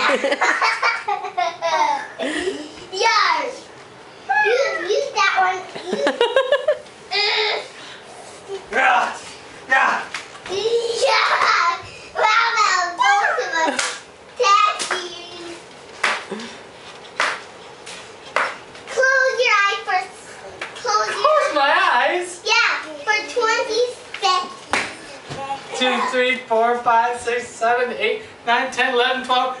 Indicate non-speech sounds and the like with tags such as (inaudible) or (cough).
(laughs) Yes. Use, use that one. Yeah. Yeah. yeah. Wow, both of us. Daddy. Close your eyes for. Close your Close my eyes. Yeah, for 20 seconds. Two, three, four, five, six, seven, eight, nine, ten, eleven, twelve,